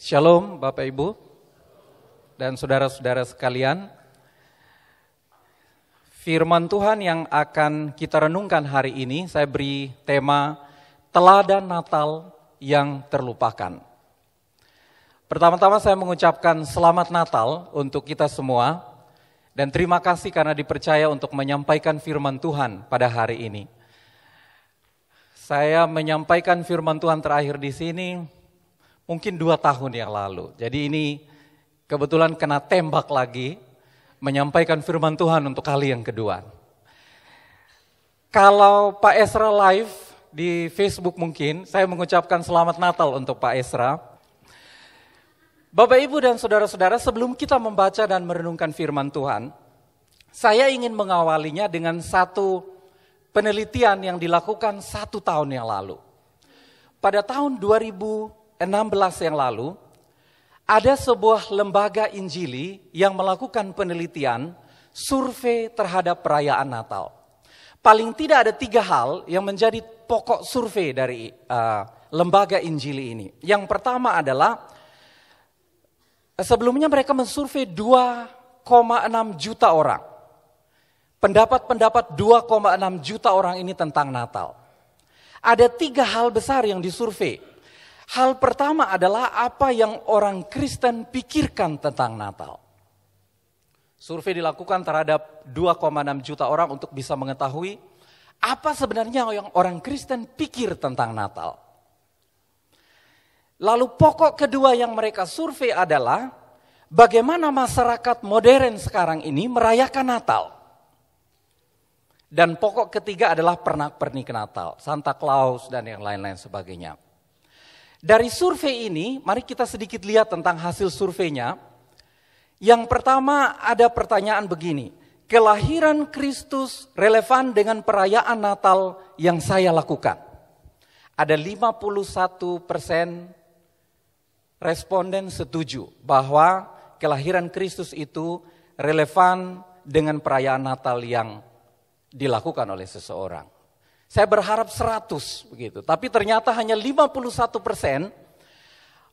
Shalom Bapak Ibu dan saudara-saudara sekalian. Firman Tuhan yang akan kita renungkan hari ini saya beri tema Teladan Natal yang terlupakan. Pertama-tama saya mengucapkan selamat Natal untuk kita semua dan terima kasih karena dipercaya untuk menyampaikan firman Tuhan pada hari ini. Saya menyampaikan firman Tuhan terakhir di sini mungkin dua tahun yang lalu. Jadi ini kebetulan kena tembak lagi menyampaikan firman Tuhan untuk kali yang kedua. Kalau Pak Esra live di Facebook mungkin, saya mengucapkan selamat Natal untuk Pak Esra. Bapak Ibu dan saudara-saudara, sebelum kita membaca dan merenungkan firman Tuhan, saya ingin mengawalinya dengan satu penelitian yang dilakukan satu tahun yang lalu. Pada tahun 2000 16 yang lalu, ada sebuah lembaga Injili yang melakukan penelitian survei terhadap perayaan Natal. Paling tidak ada tiga hal yang menjadi pokok survei dari uh, lembaga Injili ini. Yang pertama adalah sebelumnya mereka mensurvei 2,6 juta orang. Pendapat-pendapat 2,6 juta orang ini tentang Natal. Ada tiga hal besar yang disurvei Hal pertama adalah apa yang orang Kristen pikirkan tentang Natal. Survei dilakukan terhadap 2,6 juta orang untuk bisa mengetahui apa sebenarnya yang orang Kristen pikir tentang Natal. Lalu pokok kedua yang mereka survei adalah bagaimana masyarakat modern sekarang ini merayakan Natal. Dan pokok ketiga adalah pernak-pernik Natal, Santa Claus dan yang lain-lain sebagainya. Dari survei ini, mari kita sedikit lihat tentang hasil surveinya. Yang pertama ada pertanyaan begini, kelahiran Kristus relevan dengan perayaan Natal yang saya lakukan? Ada 51 persen responden setuju bahwa kelahiran Kristus itu relevan dengan perayaan Natal yang dilakukan oleh seseorang. Saya berharap 100 begitu. Tapi ternyata hanya 51 persen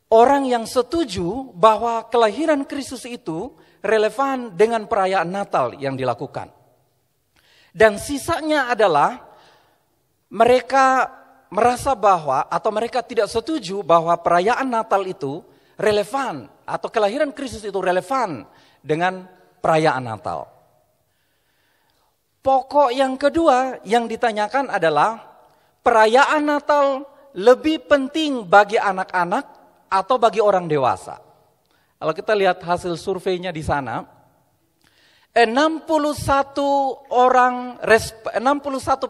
orang yang setuju bahwa kelahiran Kristus itu relevan dengan perayaan Natal yang dilakukan. Dan sisanya adalah mereka merasa bahwa atau mereka tidak setuju bahwa perayaan Natal itu relevan atau kelahiran Kristus itu relevan dengan perayaan Natal. Pokok yang kedua yang ditanyakan adalah perayaan Natal lebih penting bagi anak-anak atau bagi orang dewasa. Kalau kita lihat hasil surveinya di sana, 61 orang 61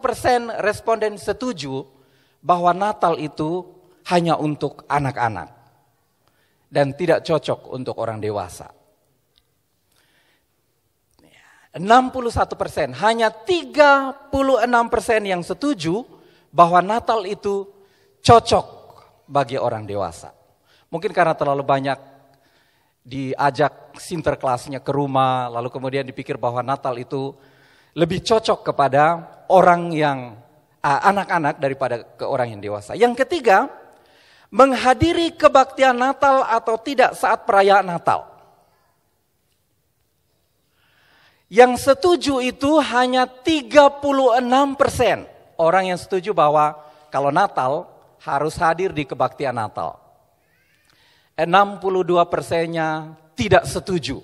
persen responden setuju bahwa Natal itu hanya untuk anak-anak dan tidak cocok untuk orang dewasa. 61 persen, hanya 36 persen yang setuju bahwa Natal itu cocok bagi orang dewasa. Mungkin karena terlalu banyak diajak sinterklasnya ke rumah, lalu kemudian dipikir bahwa Natal itu lebih cocok kepada orang yang anak-anak daripada ke orang yang dewasa. Yang ketiga, menghadiri kebaktian Natal atau tidak saat perayaan Natal. Yang setuju itu hanya 36 persen orang yang setuju bahwa kalau Natal harus hadir di kebaktian Natal. 62 persennya tidak setuju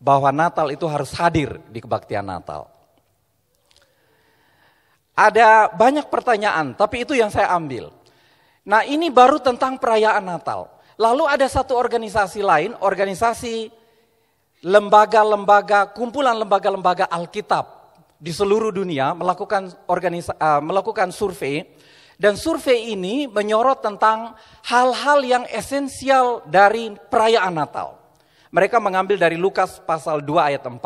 bahwa Natal itu harus hadir di kebaktian Natal. Ada banyak pertanyaan, tapi itu yang saya ambil. Nah ini baru tentang perayaan Natal. Lalu ada satu organisasi lain, organisasi lembaga-lembaga, kumpulan lembaga-lembaga Alkitab di seluruh dunia melakukan organisa, uh, melakukan survei dan survei ini menyorot tentang hal-hal yang esensial dari perayaan Natal. Mereka mengambil dari Lukas pasal 2 ayat 4.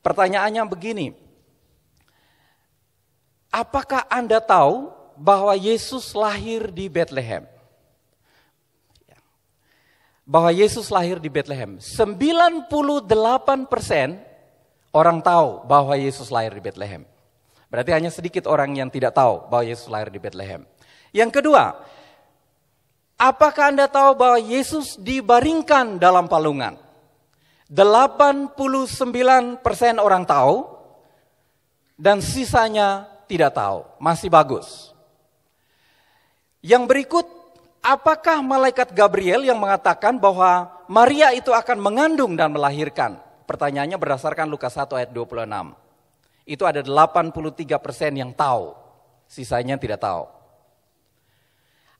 Pertanyaannya begini. Apakah Anda tahu bahwa Yesus lahir di Bethlehem? Bahwa Yesus lahir di Bethlehem. 98 persen orang tahu bahwa Yesus lahir di Bethlehem. Berarti hanya sedikit orang yang tidak tahu bahwa Yesus lahir di Bethlehem. Yang kedua, Apakah Anda tahu bahwa Yesus dibaringkan dalam palungan? 89% orang tahu dan sisanya tidak tahu. Masih bagus. Yang berikut, apakah malaikat Gabriel yang mengatakan bahwa Maria itu akan mengandung dan melahirkan? Pertanyaannya berdasarkan Lukas 1 ayat 26. Itu ada 83 persen yang tahu, sisanya tidak tahu.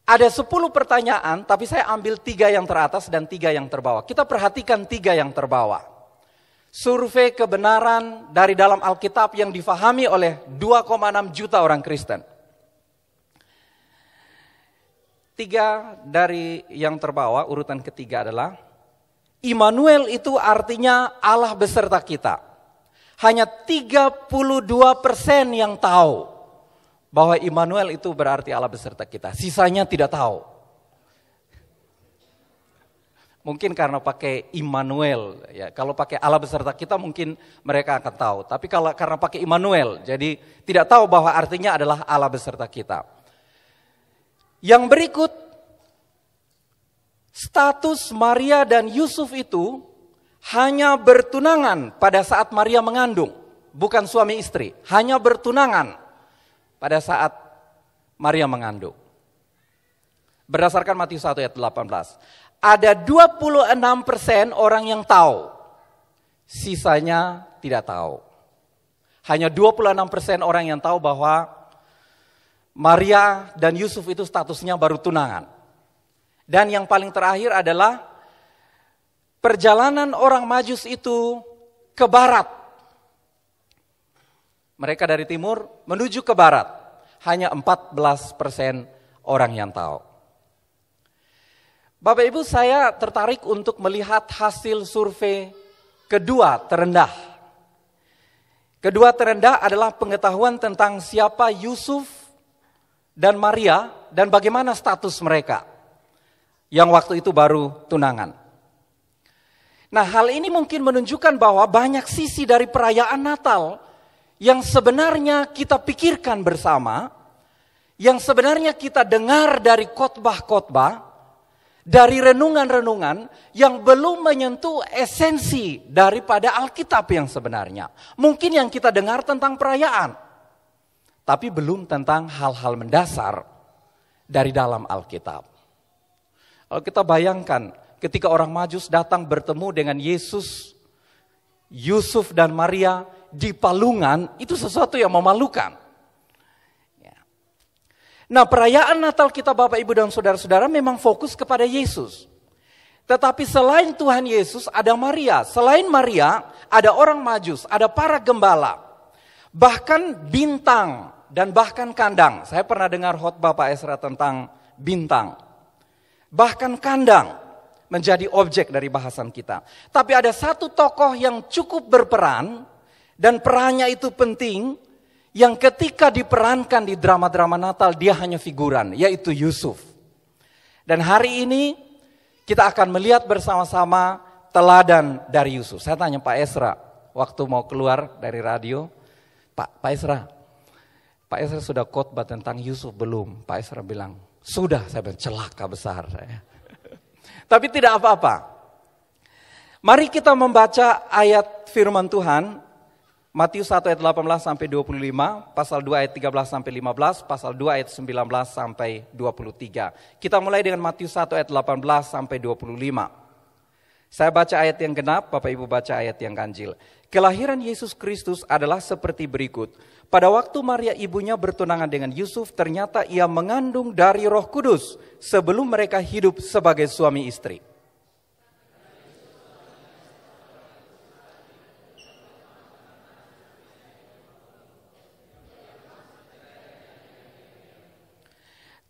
Ada 10 pertanyaan, tapi saya ambil tiga yang teratas dan tiga yang terbawah. Kita perhatikan tiga yang terbawah. Survei kebenaran dari dalam Alkitab yang difahami oleh 2,6 juta orang Kristen. Tiga dari yang terbawa, urutan ketiga adalah Immanuel itu artinya Allah beserta kita. Hanya 32 persen yang tahu bahwa Immanuel itu berarti Allah beserta kita. Sisanya tidak tahu. Mungkin karena pakai Immanuel, ya. Kalau pakai Allah beserta kita mungkin mereka akan tahu. Tapi kalau karena pakai Immanuel, jadi tidak tahu bahwa artinya adalah Allah beserta kita. Yang berikut, status Maria dan Yusuf itu hanya bertunangan pada saat Maria mengandung, bukan suami istri, hanya bertunangan pada saat Maria mengandung. Berdasarkan Matius 1 ayat 18. Ada 26 persen orang yang tahu, sisanya tidak tahu. Hanya 26 persen orang yang tahu bahwa Maria dan Yusuf itu statusnya baru tunangan. Dan yang paling terakhir adalah perjalanan orang Majus itu ke barat. Mereka dari timur menuju ke barat. Hanya 14 persen orang yang tahu. Bapak Ibu saya tertarik untuk melihat hasil survei kedua terendah. Kedua terendah adalah pengetahuan tentang siapa Yusuf dan Maria dan bagaimana status mereka yang waktu itu baru tunangan. Nah, hal ini mungkin menunjukkan bahwa banyak sisi dari perayaan Natal yang sebenarnya kita pikirkan bersama, yang sebenarnya kita dengar dari khotbah-khotbah, dari renungan-renungan yang belum menyentuh esensi daripada Alkitab yang sebenarnya. Mungkin yang kita dengar tentang perayaan, tapi belum tentang hal-hal mendasar dari dalam Alkitab. Kalau kita bayangkan ketika orang Majus datang bertemu dengan Yesus, Yusuf dan Maria di palungan, itu sesuatu yang memalukan. Ya. Nah perayaan Natal kita Bapak Ibu dan Saudara-saudara memang fokus kepada Yesus. Tetapi selain Tuhan Yesus ada Maria, selain Maria ada orang Majus, ada para gembala. Bahkan bintang dan bahkan kandang. Saya pernah dengar khotbah Pak Esra tentang bintang. Bahkan kandang menjadi objek dari bahasan kita. Tapi ada satu tokoh yang cukup berperan dan perannya itu penting yang ketika diperankan di drama-drama Natal dia hanya figuran yaitu Yusuf. Dan hari ini kita akan melihat bersama-sama teladan dari Yusuf. Saya tanya Pak Esra waktu mau keluar dari radio, Pak, Pak Esra, Pak Esra sudah khotbah tentang Yusuf belum? Pak Esra bilang, sudah saya bilang celaka besar. Tapi tidak apa-apa. Mari kita membaca ayat firman Tuhan Matius 1 ayat 18 sampai 25, pasal 2 ayat 13 sampai 15, pasal 2 ayat 19 sampai 23. Kita mulai dengan Matius 1 ayat 18 sampai 25. Saya baca ayat yang genap, Bapak Ibu baca ayat yang ganjil. Kelahiran Yesus Kristus adalah seperti berikut. Pada waktu Maria ibunya bertunangan dengan Yusuf, ternyata ia mengandung dari Roh Kudus sebelum mereka hidup sebagai suami istri.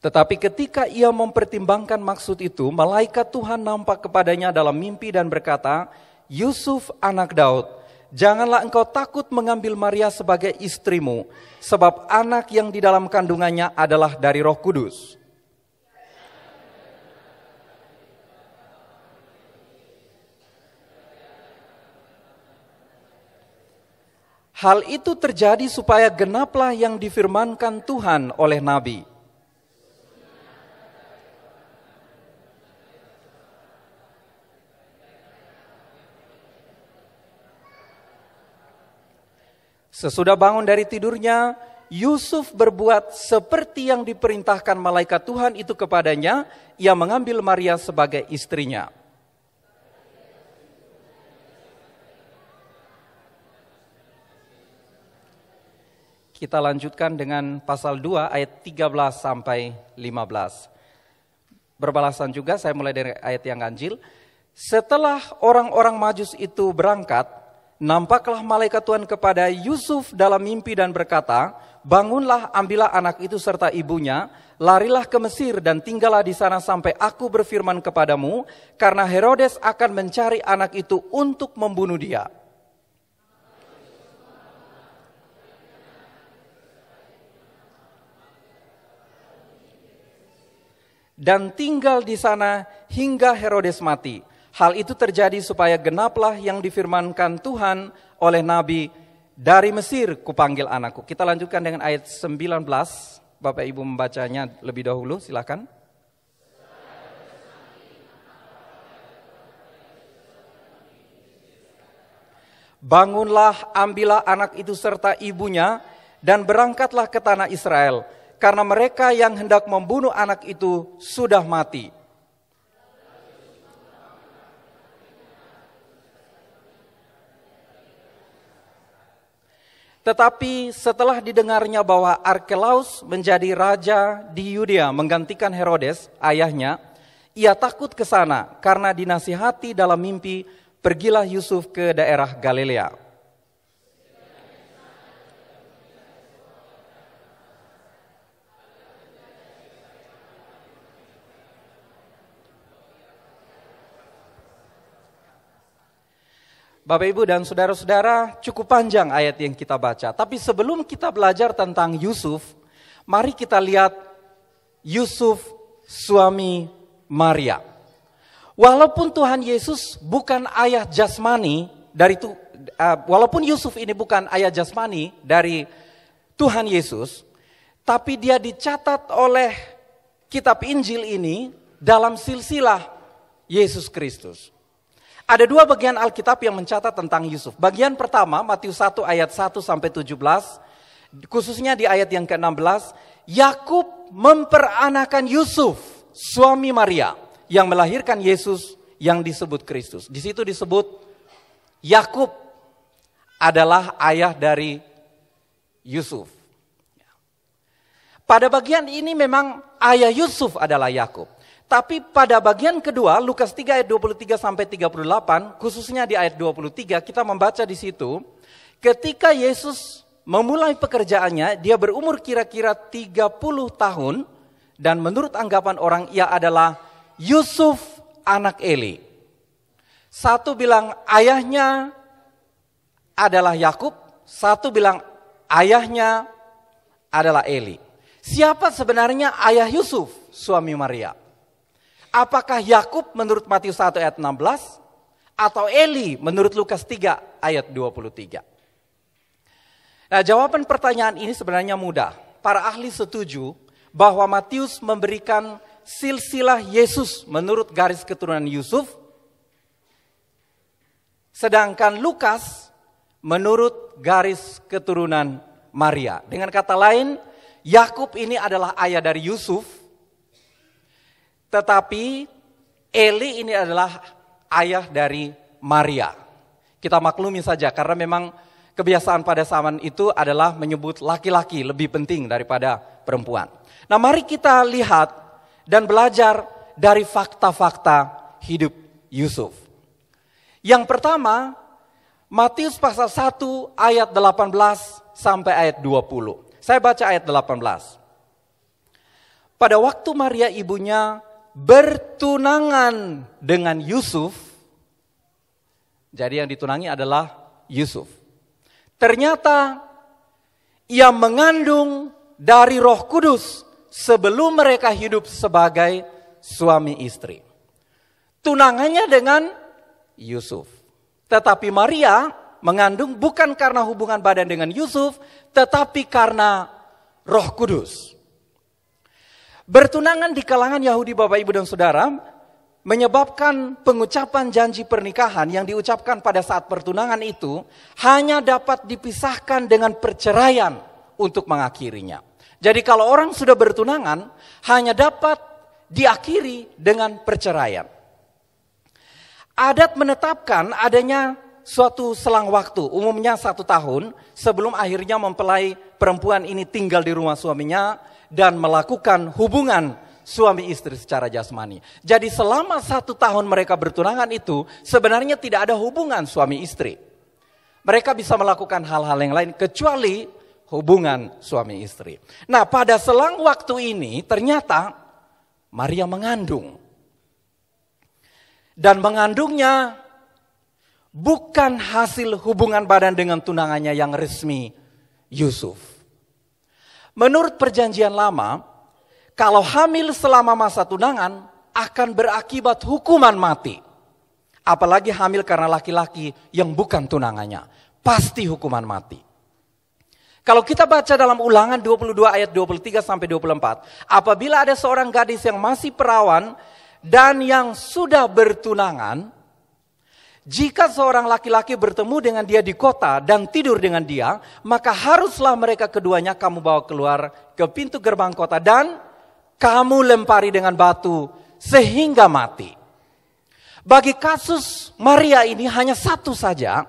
Tetapi ketika ia mempertimbangkan maksud itu, malaikat Tuhan nampak kepadanya dalam mimpi dan berkata, Yusuf anak Daud, Janganlah engkau takut mengambil Maria sebagai istrimu, sebab anak yang di dalam kandungannya adalah dari Roh Kudus. Hal itu terjadi supaya genaplah yang difirmankan Tuhan oleh Nabi. Sesudah bangun dari tidurnya, Yusuf berbuat seperti yang diperintahkan malaikat Tuhan itu kepadanya. Ia mengambil Maria sebagai istrinya. Kita lanjutkan dengan pasal 2 ayat 13 sampai 15. Berbalasan juga saya mulai dari ayat yang ganjil. Setelah orang-orang Majus itu berangkat, nampaklah malaikat Tuhan kepada Yusuf dalam mimpi dan berkata, "Bangunlah, ambillah anak itu serta ibunya, larilah ke Mesir dan tinggallah di sana sampai aku berfirman kepadamu, karena Herodes akan mencari anak itu untuk membunuh dia." dan tinggal di sana hingga Herodes mati. Hal itu terjadi supaya genaplah yang difirmankan Tuhan oleh Nabi, dari Mesir kupanggil anakku. Kita lanjutkan dengan ayat 19, Bapak Ibu membacanya lebih dahulu, silakan. Bangunlah, ambillah anak itu serta ibunya, dan berangkatlah ke tanah Israel karena mereka yang hendak membunuh anak itu sudah mati. Tetapi setelah didengarnya bahwa Arkelaus menjadi raja di Yudea menggantikan Herodes, ayahnya, ia takut ke sana karena dinasihati dalam mimpi, pergilah Yusuf ke daerah Galilea. Bapak Ibu dan saudara-saudara, cukup panjang ayat yang kita baca. Tapi sebelum kita belajar tentang Yusuf, mari kita lihat Yusuf suami Maria. Walaupun Tuhan Yesus bukan ayah jasmani dari tu, uh, walaupun Yusuf ini bukan ayah jasmani dari Tuhan Yesus, tapi dia dicatat oleh kitab Injil ini dalam silsilah Yesus Kristus. Ada dua bagian Alkitab yang mencatat tentang Yusuf. Bagian pertama, Matius 1 ayat 1 sampai 17, khususnya di ayat yang ke-16, Yakub memperanakan Yusuf, suami Maria, yang melahirkan Yesus yang disebut Kristus. Di situ disebut Yakub adalah ayah dari Yusuf. Pada bagian ini memang ayah Yusuf adalah Yakub. Tapi pada bagian kedua, Lukas 3 ayat 23 sampai 38, khususnya di ayat 23, kita membaca di situ, ketika Yesus memulai pekerjaannya, dia berumur kira-kira 30 tahun, dan menurut anggapan orang ia adalah Yusuf anak Eli. Satu bilang ayahnya adalah Yakub, satu bilang ayahnya adalah Eli. Siapa sebenarnya ayah Yusuf, suami Maria? Apakah Yakub menurut Matius 1 ayat 16 atau Eli menurut Lukas 3 ayat 23? Nah, jawaban pertanyaan ini sebenarnya mudah. Para ahli setuju bahwa Matius memberikan silsilah Yesus menurut garis keturunan Yusuf, sedangkan Lukas menurut garis keturunan Maria. Dengan kata lain, Yakub ini adalah ayah dari Yusuf, tetapi Eli ini adalah ayah dari Maria. Kita maklumi saja karena memang kebiasaan pada zaman itu adalah menyebut laki-laki lebih penting daripada perempuan. Nah mari kita lihat dan belajar dari fakta-fakta hidup Yusuf. Yang pertama, Matius pasal 1 ayat 18 sampai ayat 20. Saya baca ayat 18. Pada waktu Maria ibunya bertunangan dengan Yusuf. Jadi yang ditunangi adalah Yusuf. Ternyata ia mengandung dari Roh Kudus sebelum mereka hidup sebagai suami istri. Tunangannya dengan Yusuf. Tetapi Maria mengandung bukan karena hubungan badan dengan Yusuf, tetapi karena Roh Kudus. Bertunangan di kalangan Yahudi Bapak Ibu dan Saudara menyebabkan pengucapan janji pernikahan yang diucapkan pada saat pertunangan itu hanya dapat dipisahkan dengan perceraian untuk mengakhirinya. Jadi kalau orang sudah bertunangan hanya dapat diakhiri dengan perceraian. Adat menetapkan adanya suatu selang waktu, umumnya satu tahun, sebelum akhirnya mempelai perempuan ini tinggal di rumah suaminya dan melakukan hubungan suami istri secara jasmani. Jadi selama satu tahun mereka bertunangan itu sebenarnya tidak ada hubungan suami istri. Mereka bisa melakukan hal-hal yang lain kecuali hubungan suami istri. Nah pada selang waktu ini ternyata Maria mengandung. Dan mengandungnya bukan hasil hubungan badan dengan tunangannya yang resmi Yusuf. Menurut perjanjian lama, kalau hamil selama masa tunangan akan berakibat hukuman mati. Apalagi hamil karena laki-laki yang bukan tunangannya. Pasti hukuman mati. Kalau kita baca dalam ulangan 22 ayat 23 sampai 24. Apabila ada seorang gadis yang masih perawan dan yang sudah bertunangan, jika seorang laki-laki bertemu dengan dia di kota dan tidur dengan dia, maka haruslah mereka keduanya kamu bawa keluar ke pintu gerbang kota dan kamu lempari dengan batu sehingga mati. Bagi kasus Maria ini hanya satu saja,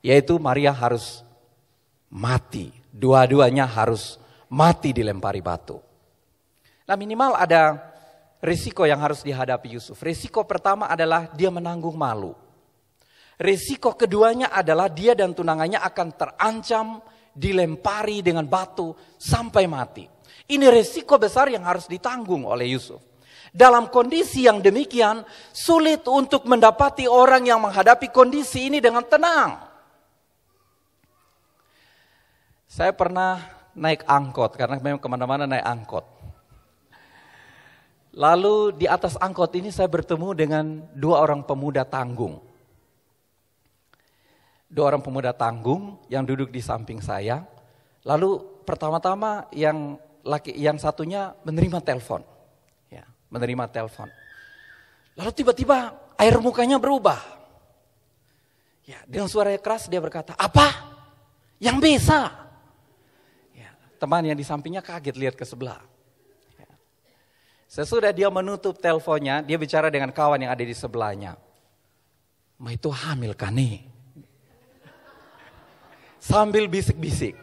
yaitu Maria harus mati. Dua-duanya harus mati dilempari batu. Nah minimal ada risiko yang harus dihadapi Yusuf. Risiko pertama adalah dia menanggung malu. Risiko keduanya adalah dia dan tunangannya akan terancam dilempari dengan batu sampai mati. Ini risiko besar yang harus ditanggung oleh Yusuf. Dalam kondisi yang demikian, sulit untuk mendapati orang yang menghadapi kondisi ini dengan tenang. Saya pernah naik angkot, karena memang ke mana-mana naik angkot. Lalu di atas angkot ini saya bertemu dengan dua orang pemuda tanggung. Dua orang pemuda tanggung yang duduk di samping saya. Lalu pertama-tama yang laki yang satunya menerima telepon. Ya, menerima telepon. Lalu tiba-tiba air mukanya berubah. Ya, dengan suara yang keras dia berkata, "Apa? Yang bisa?" Ya, teman yang di sampingnya kaget lihat ke sebelah. Ya. Sesudah dia menutup teleponnya, dia bicara dengan kawan yang ada di sebelahnya. Ma itu hamil kan nih? Sambil bisik-bisik.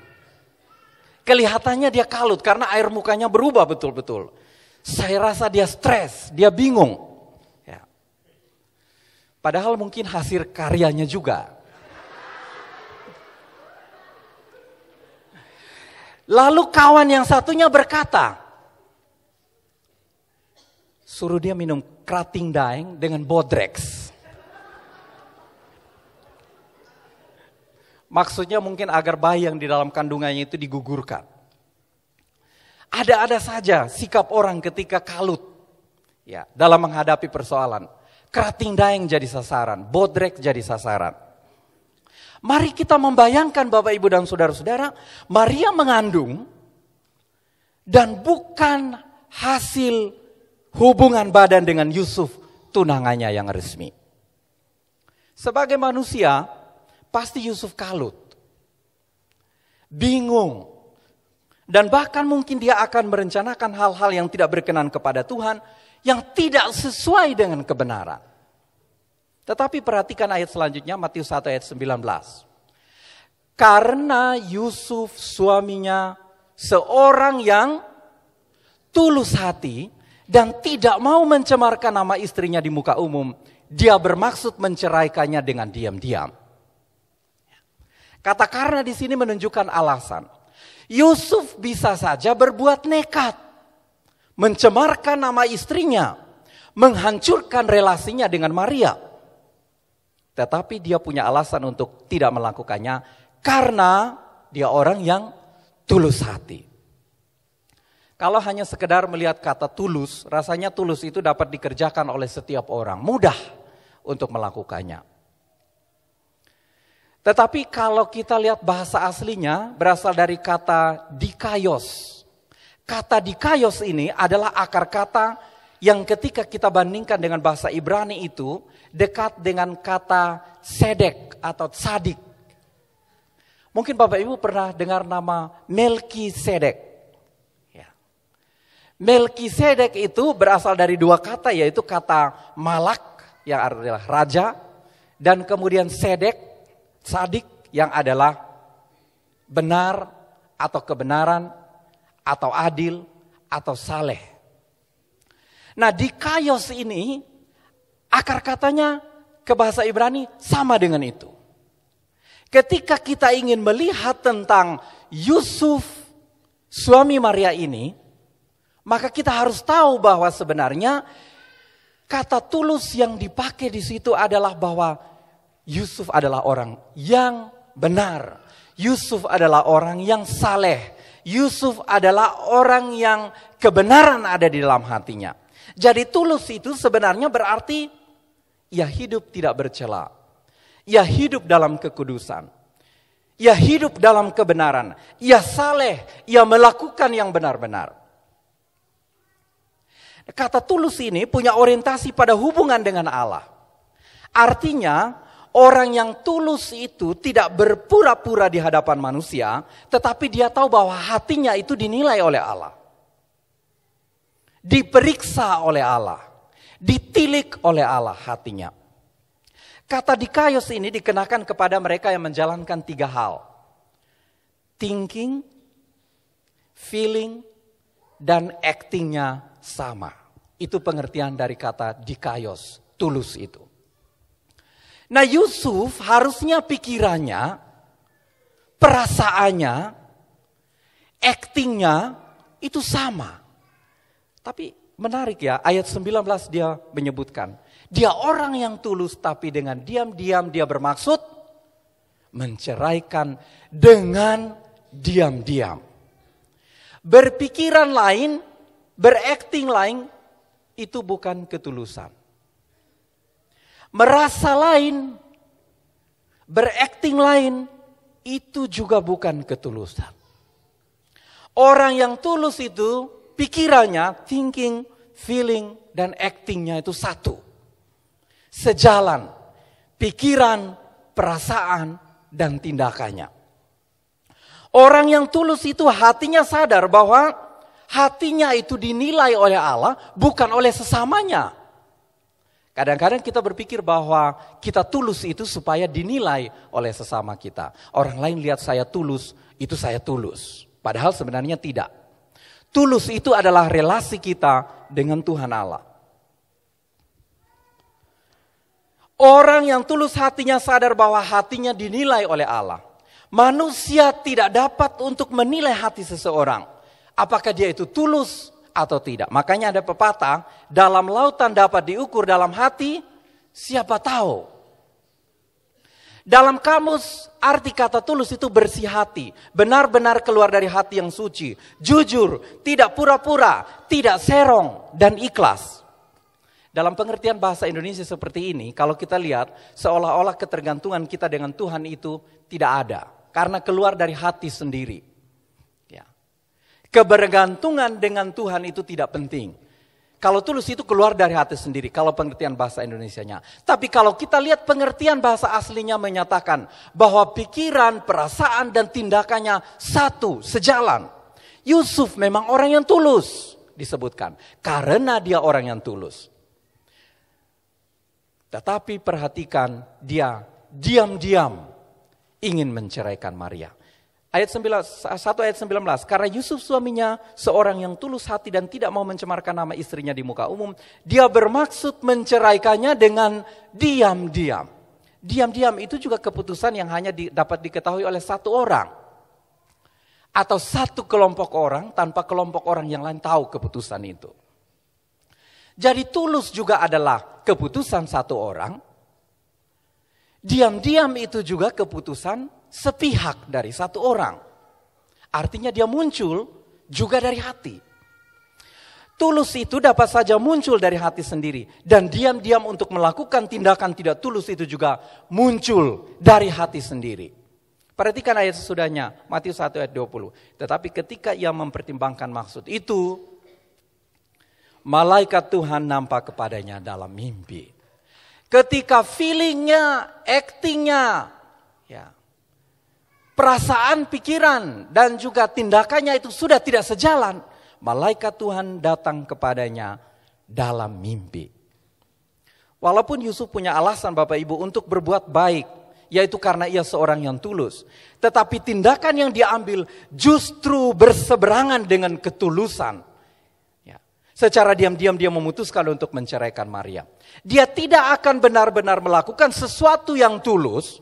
Kelihatannya dia kalut karena air mukanya berubah betul-betul. Saya rasa dia stres, dia bingung. Ya. Padahal mungkin hasil karyanya juga. Lalu kawan yang satunya berkata, suruh dia minum kerating daeng dengan bodrex. Maksudnya mungkin agar bayi yang di dalam kandungannya itu digugurkan. Ada-ada saja sikap orang ketika kalut ya dalam menghadapi persoalan. Kerating daeng jadi sasaran, bodrek jadi sasaran. Mari kita membayangkan Bapak Ibu dan Saudara-saudara, Maria mengandung dan bukan hasil hubungan badan dengan Yusuf tunangannya yang resmi. Sebagai manusia, Pasti Yusuf kalut. Bingung. Dan bahkan mungkin dia akan merencanakan hal-hal yang tidak berkenan kepada Tuhan. Yang tidak sesuai dengan kebenaran. Tetapi perhatikan ayat selanjutnya Matius 1 ayat 19. Karena Yusuf suaminya seorang yang tulus hati dan tidak mau mencemarkan nama istrinya di muka umum, dia bermaksud menceraikannya dengan diam-diam. Kata karena di sini menunjukkan alasan. Yusuf bisa saja berbuat nekat. Mencemarkan nama istrinya. Menghancurkan relasinya dengan Maria. Tetapi dia punya alasan untuk tidak melakukannya. Karena dia orang yang tulus hati. Kalau hanya sekedar melihat kata tulus, rasanya tulus itu dapat dikerjakan oleh setiap orang. Mudah untuk melakukannya. Tetapi kalau kita lihat bahasa aslinya berasal dari kata dikaios. Kata dikaios ini adalah akar kata yang ketika kita bandingkan dengan bahasa Ibrani itu dekat dengan kata sedek atau sadik. Mungkin Bapak Ibu pernah dengar nama Melki Sedek. Ya. Melki Sedek itu berasal dari dua kata yaitu kata malak yang adalah raja dan kemudian sedek, sadik yang adalah benar atau kebenaran atau adil atau saleh. Nah di kaios ini akar katanya ke bahasa Ibrani sama dengan itu. Ketika kita ingin melihat tentang Yusuf suami Maria ini, maka kita harus tahu bahwa sebenarnya kata tulus yang dipakai di situ adalah bahwa Yusuf adalah orang yang benar. Yusuf adalah orang yang saleh. Yusuf adalah orang yang kebenaran ada di dalam hatinya. Jadi tulus itu sebenarnya berarti ia hidup tidak bercela. Ia hidup dalam kekudusan. Ia hidup dalam kebenaran. Ia saleh. Ia melakukan yang benar-benar. Kata tulus ini punya orientasi pada hubungan dengan Allah. Artinya, orang yang tulus itu tidak berpura-pura di hadapan manusia, tetapi dia tahu bahwa hatinya itu dinilai oleh Allah. Diperiksa oleh Allah, ditilik oleh Allah hatinya. Kata dikayos ini dikenakan kepada mereka yang menjalankan tiga hal. Thinking, feeling, dan actingnya sama. Itu pengertian dari kata dikayos, tulus itu. Nah Yusuf harusnya pikirannya, perasaannya, actingnya itu sama. Tapi menarik ya, ayat 19 dia menyebutkan. Dia orang yang tulus tapi dengan diam-diam dia bermaksud menceraikan dengan diam-diam. Berpikiran lain, berakting lain itu bukan ketulusan. Merasa lain, berakting lain itu juga bukan ketulusan. Orang yang tulus itu pikirannya, thinking, feeling, dan actingnya itu satu sejalan pikiran, perasaan, dan tindakannya. Orang yang tulus itu hatinya sadar bahwa hatinya itu dinilai oleh Allah bukan oleh sesamanya. Kadang-kadang kita berpikir bahwa kita tulus itu supaya dinilai oleh sesama kita. Orang lain lihat saya tulus, itu saya tulus. Padahal sebenarnya tidak. Tulus itu adalah relasi kita dengan Tuhan Allah. Orang yang tulus hatinya sadar bahwa hatinya dinilai oleh Allah. Manusia tidak dapat untuk menilai hati seseorang. Apakah dia itu tulus atau tidak. Makanya ada pepatah, dalam lautan dapat diukur dalam hati, siapa tahu. Dalam kamus arti kata tulus itu bersih hati, benar-benar keluar dari hati yang suci, jujur, tidak pura-pura, tidak serong dan ikhlas. Dalam pengertian bahasa Indonesia seperti ini, kalau kita lihat seolah-olah ketergantungan kita dengan Tuhan itu tidak ada. Karena keluar dari hati sendiri. Kebergantungan dengan Tuhan itu tidak penting. Kalau tulus itu keluar dari hati sendiri, kalau pengertian bahasa Indonesianya. Tapi kalau kita lihat pengertian bahasa aslinya menyatakan bahwa pikiran, perasaan, dan tindakannya satu, sejalan. Yusuf memang orang yang tulus disebutkan. Karena dia orang yang tulus. Tetapi perhatikan dia diam-diam ingin menceraikan Maria. Ayat 9, 1 ayat 19, karena Yusuf suaminya seorang yang tulus hati dan tidak mau mencemarkan nama istrinya di muka umum, dia bermaksud menceraikannya dengan diam-diam. Diam-diam itu juga keputusan yang hanya di, dapat diketahui oleh satu orang. Atau satu kelompok orang tanpa kelompok orang yang lain tahu keputusan itu. Jadi tulus juga adalah keputusan satu orang. Diam-diam itu juga keputusan sepihak dari satu orang. Artinya dia muncul juga dari hati. Tulus itu dapat saja muncul dari hati sendiri. Dan diam-diam untuk melakukan tindakan tidak tulus itu juga muncul dari hati sendiri. Perhatikan ayat sesudahnya, Matius 1 ayat 20. Tetapi ketika ia mempertimbangkan maksud itu, malaikat Tuhan nampak kepadanya dalam mimpi. Ketika feelingnya, actingnya, ya, perasaan, pikiran, dan juga tindakannya itu sudah tidak sejalan, malaikat Tuhan datang kepadanya dalam mimpi. Walaupun Yusuf punya alasan Bapak Ibu untuk berbuat baik, yaitu karena ia seorang yang tulus. Tetapi tindakan yang diambil justru berseberangan dengan ketulusan. Ya. Secara diam-diam dia memutuskan untuk menceraikan Maria. Dia tidak akan benar-benar melakukan sesuatu yang tulus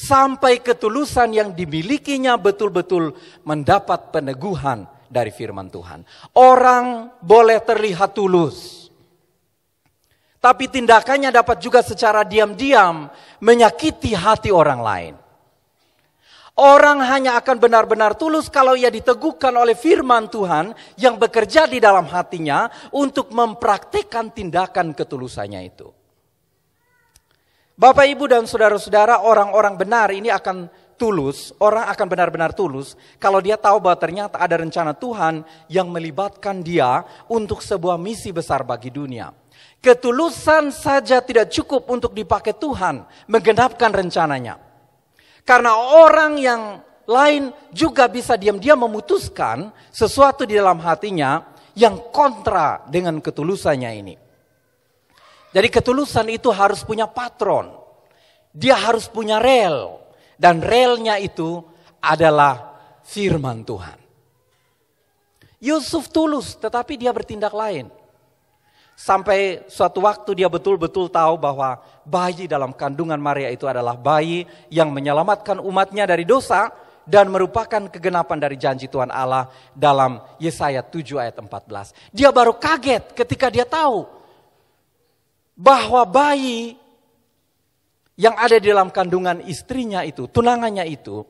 sampai ketulusan yang dimilikinya betul-betul mendapat peneguhan dari firman Tuhan. Orang boleh terlihat tulus tapi tindakannya dapat juga secara diam-diam menyakiti hati orang lain. Orang hanya akan benar-benar tulus kalau ia diteguhkan oleh firman Tuhan yang bekerja di dalam hatinya untuk mempraktikkan tindakan ketulusannya itu. Bapak, Ibu, dan saudara-saudara, orang-orang benar ini akan tulus, orang akan benar-benar tulus kalau dia tahu bahwa ternyata ada rencana Tuhan yang melibatkan dia untuk sebuah misi besar bagi dunia. Ketulusan saja tidak cukup untuk dipakai Tuhan menggenapkan rencananya. Karena orang yang lain juga bisa diam-diam memutuskan sesuatu di dalam hatinya yang kontra dengan ketulusannya ini. Jadi ketulusan itu harus punya patron. Dia harus punya rel. Dan relnya itu adalah firman Tuhan. Yusuf tulus tetapi dia bertindak lain. Sampai suatu waktu dia betul-betul tahu bahwa bayi dalam kandungan Maria itu adalah bayi yang menyelamatkan umatnya dari dosa dan merupakan kegenapan dari janji Tuhan Allah dalam Yesaya 7 ayat 14. Dia baru kaget ketika dia tahu bahwa bayi yang ada di dalam kandungan istrinya itu, tunangannya itu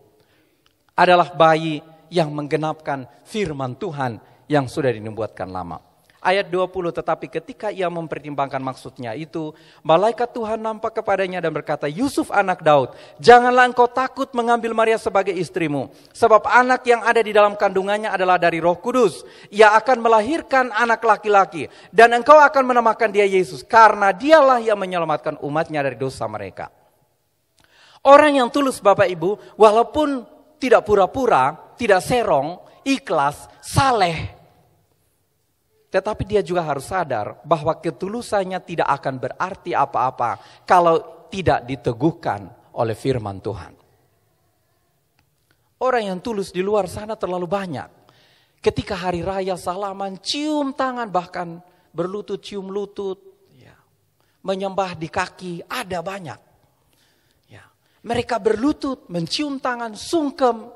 adalah bayi yang menggenapkan firman Tuhan yang sudah dinubuatkan lama. Ayat 20, tetapi ketika ia mempertimbangkan maksudnya itu, malaikat Tuhan nampak kepadanya dan berkata, Yusuf anak Daud, janganlah engkau takut mengambil Maria sebagai istrimu. Sebab anak yang ada di dalam kandungannya adalah dari roh kudus. Ia akan melahirkan anak laki-laki. Dan engkau akan menamakan dia Yesus, karena dialah yang menyelamatkan umatnya dari dosa mereka. Orang yang tulus Bapak Ibu, walaupun tidak pura-pura, tidak serong, ikhlas, saleh, tetapi dia juga harus sadar bahwa ketulusannya tidak akan berarti apa-apa kalau tidak diteguhkan oleh firman Tuhan. Orang yang tulus di luar sana terlalu banyak. Ketika hari raya salaman, cium tangan bahkan berlutut cium lutut, ya. menyembah di kaki, ada banyak. Ya. Mereka berlutut, mencium tangan, sungkem,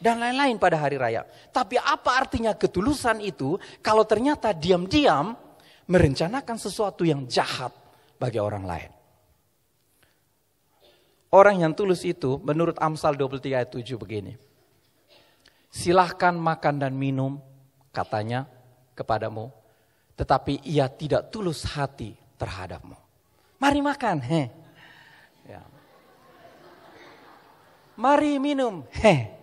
dan lain-lain pada hari raya. Tapi apa artinya ketulusan itu kalau ternyata diam-diam merencanakan sesuatu yang jahat bagi orang lain? Orang yang tulus itu menurut Amsal 23 ayat 7 begini. Silahkan makan dan minum katanya kepadamu. Tetapi ia tidak tulus hati terhadapmu. Mari makan. Heh. Ya. Mari minum. Heh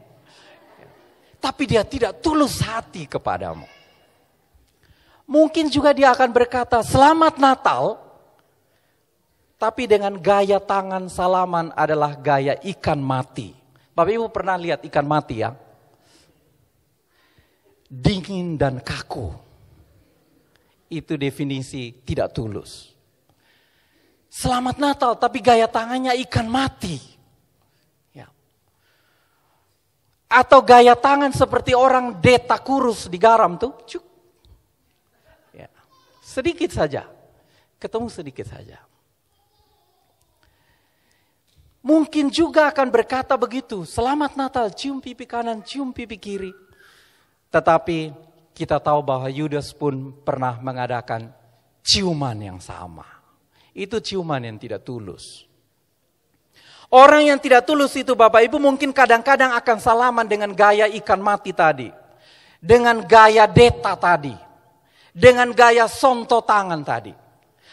tapi dia tidak tulus hati kepadamu. Mungkin juga dia akan berkata, "Selamat Natal." Tapi dengan gaya tangan salaman adalah gaya ikan mati. Bapak Ibu pernah lihat ikan mati ya? Dingin dan kaku. Itu definisi tidak tulus. Selamat Natal, tapi gaya tangannya ikan mati. Atau gaya tangan seperti orang deta kurus di garam tuh. Cuk. Ya. Sedikit saja. Ketemu sedikit saja. Mungkin juga akan berkata begitu. Selamat Natal, cium pipi kanan, cium pipi kiri. Tetapi kita tahu bahwa Yudas pun pernah mengadakan ciuman yang sama. Itu ciuman yang tidak tulus. Orang yang tidak tulus itu Bapak Ibu mungkin kadang-kadang akan salaman dengan gaya ikan mati tadi. Dengan gaya deta tadi. Dengan gaya sonto tangan tadi.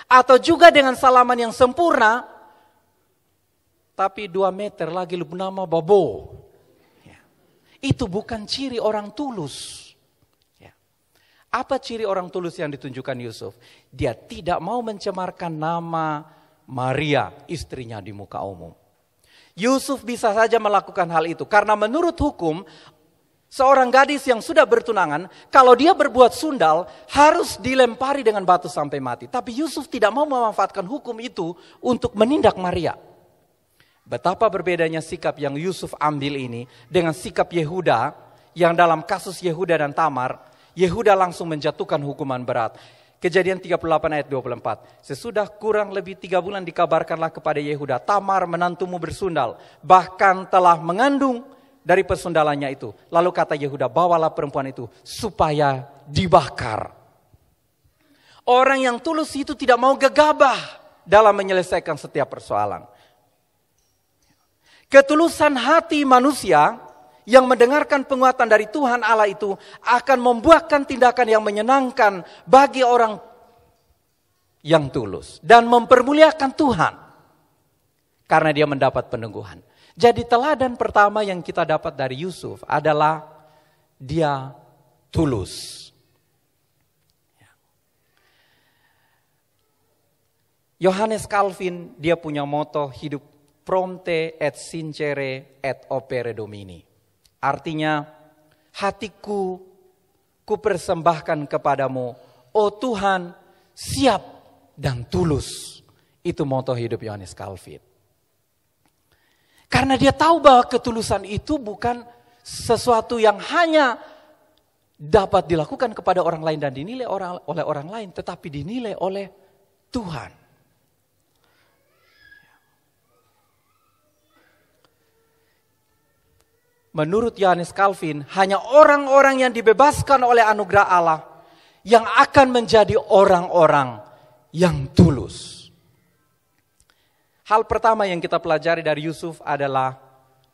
Atau juga dengan salaman yang sempurna. Tapi dua meter lagi lu nama babo. Ya. Itu bukan ciri orang tulus. Ya. Apa ciri orang tulus yang ditunjukkan Yusuf? Dia tidak mau mencemarkan nama Maria, istrinya di muka umum. Yusuf bisa saja melakukan hal itu karena menurut hukum seorang gadis yang sudah bertunangan kalau dia berbuat sundal harus dilempari dengan batu sampai mati. Tapi Yusuf tidak mau memanfaatkan hukum itu untuk menindak Maria. Betapa berbedanya sikap yang Yusuf ambil ini dengan sikap Yehuda yang dalam kasus Yehuda dan Tamar Yehuda langsung menjatuhkan hukuman berat. Kejadian 38 ayat 24. Sesudah kurang lebih tiga bulan dikabarkanlah kepada Yehuda, Tamar menantumu bersundal, bahkan telah mengandung dari persundalannya itu. Lalu kata Yehuda, bawalah perempuan itu supaya dibakar. Orang yang tulus itu tidak mau gegabah dalam menyelesaikan setiap persoalan. Ketulusan hati manusia yang mendengarkan penguatan dari Tuhan Allah itu akan membuahkan tindakan yang menyenangkan bagi orang yang tulus dan mempermuliakan Tuhan karena dia mendapat peneguhan. Jadi teladan pertama yang kita dapat dari Yusuf adalah dia tulus. Yohanes Calvin dia punya moto hidup prompte et sincere et opere domini. Artinya, hatiku ku persembahkan kepadamu, oh Tuhan, siap dan tulus. Itu moto hidup Yohanes Calvin. Karena dia tahu bahwa ketulusan itu bukan sesuatu yang hanya dapat dilakukan kepada orang lain dan dinilai oleh orang lain, tetapi dinilai oleh Tuhan. Menurut Yohanes Calvin, hanya orang-orang yang dibebaskan oleh anugerah Allah yang akan menjadi orang-orang yang tulus. Hal pertama yang kita pelajari dari Yusuf adalah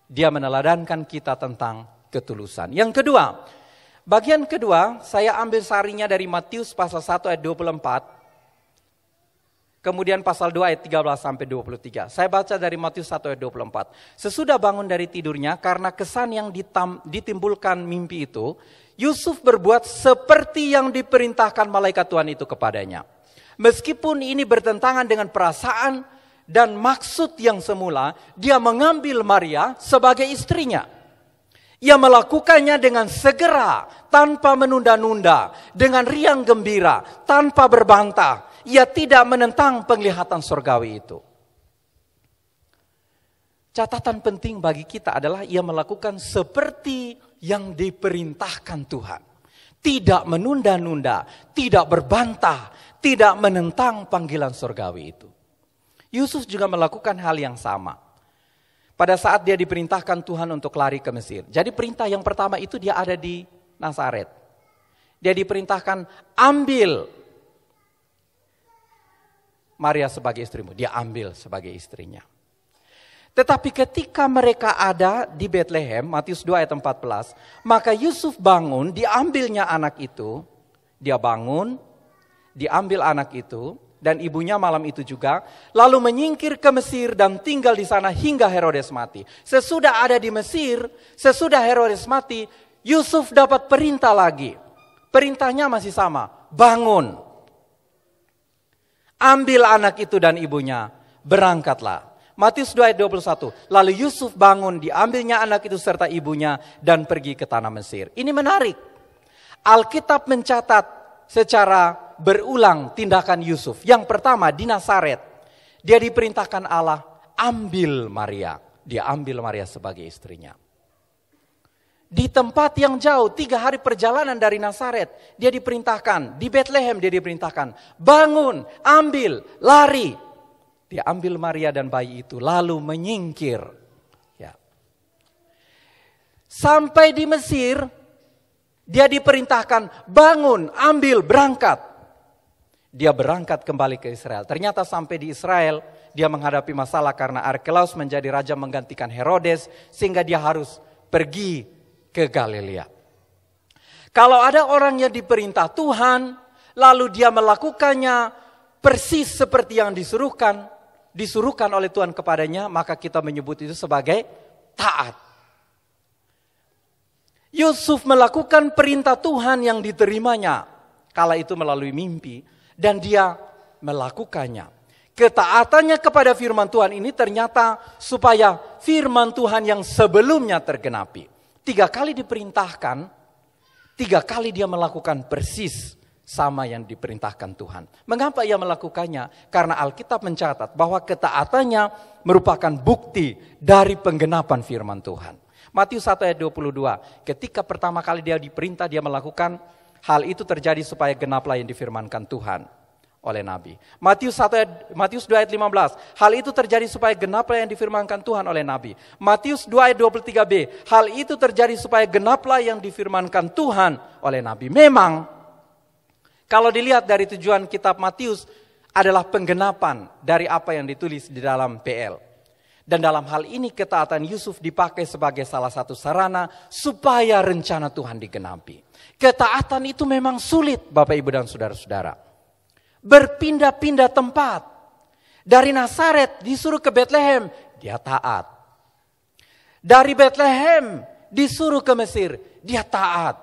dia meneladankan kita tentang ketulusan. Yang kedua, bagian kedua saya ambil sarinya dari Matius pasal 1 ayat 24 Kemudian pasal 2 ayat 13 sampai 23. Saya baca dari Matius 1 ayat 24. Sesudah bangun dari tidurnya karena kesan yang ditam, ditimbulkan mimpi itu, Yusuf berbuat seperti yang diperintahkan malaikat Tuhan itu kepadanya. Meskipun ini bertentangan dengan perasaan dan maksud yang semula, dia mengambil Maria sebagai istrinya. Ia melakukannya dengan segera, tanpa menunda-nunda, dengan riang gembira, tanpa berbantah, ia tidak menentang penglihatan surgawi itu. Catatan penting bagi kita adalah ia melakukan seperti yang diperintahkan Tuhan. Tidak menunda-nunda, tidak berbantah, tidak menentang panggilan surgawi itu. Yusuf juga melakukan hal yang sama. Pada saat dia diperintahkan Tuhan untuk lari ke Mesir. Jadi perintah yang pertama itu dia ada di Nazaret. Dia diperintahkan ambil Maria sebagai istrimu. Dia ambil sebagai istrinya. Tetapi ketika mereka ada di Bethlehem, Matius 2 ayat 14, maka Yusuf bangun, diambilnya anak itu, dia bangun, diambil anak itu, dan ibunya malam itu juga, lalu menyingkir ke Mesir dan tinggal di sana hingga Herodes mati. Sesudah ada di Mesir, sesudah Herodes mati, Yusuf dapat perintah lagi. Perintahnya masih sama, bangun, Ambil anak itu dan ibunya, berangkatlah. Matius 2 ayat 21. Lalu Yusuf bangun, diambilnya anak itu serta ibunya dan pergi ke tanah Mesir. Ini menarik. Alkitab mencatat secara berulang tindakan Yusuf. Yang pertama di Nazaret, dia diperintahkan Allah ambil Maria. Dia ambil Maria sebagai istrinya. Di tempat yang jauh, tiga hari perjalanan dari Nazaret, dia diperintahkan, di Bethlehem dia diperintahkan, bangun, ambil, lari. Dia ambil Maria dan bayi itu, lalu menyingkir. Ya. Sampai di Mesir, dia diperintahkan, bangun, ambil, berangkat. Dia berangkat kembali ke Israel. Ternyata sampai di Israel, dia menghadapi masalah karena Arkelaus menjadi raja menggantikan Herodes, sehingga dia harus pergi ke Galilea. Kalau ada orang yang diperintah Tuhan, lalu dia melakukannya persis seperti yang disuruhkan, disuruhkan oleh Tuhan kepadanya, maka kita menyebut itu sebagai taat. Yusuf melakukan perintah Tuhan yang diterimanya kala itu melalui mimpi, dan dia melakukannya. Ketaatannya kepada firman Tuhan ini ternyata supaya firman Tuhan yang sebelumnya tergenapi. Tiga kali diperintahkan, tiga kali dia melakukan persis sama yang diperintahkan Tuhan. Mengapa ia melakukannya? Karena Alkitab mencatat bahwa ketaatannya merupakan bukti dari penggenapan firman Tuhan. Matius 1 ayat 22, ketika pertama kali dia diperintah dia melakukan hal itu terjadi supaya genaplah yang difirmankan Tuhan oleh Nabi. Matius 1 ayat, Matius 2 ayat 15. Hal itu terjadi supaya genaplah yang difirmankan Tuhan oleh Nabi. Matius 2 ayat 23b. Hal itu terjadi supaya genaplah yang difirmankan Tuhan oleh Nabi. Memang kalau dilihat dari tujuan kitab Matius adalah penggenapan dari apa yang ditulis di dalam PL. Dan dalam hal ini ketaatan Yusuf dipakai sebagai salah satu sarana supaya rencana Tuhan digenapi. Ketaatan itu memang sulit Bapak Ibu dan Saudara-saudara berpindah-pindah tempat. Dari Nazaret disuruh ke Bethlehem, dia taat. Dari Bethlehem disuruh ke Mesir, dia taat.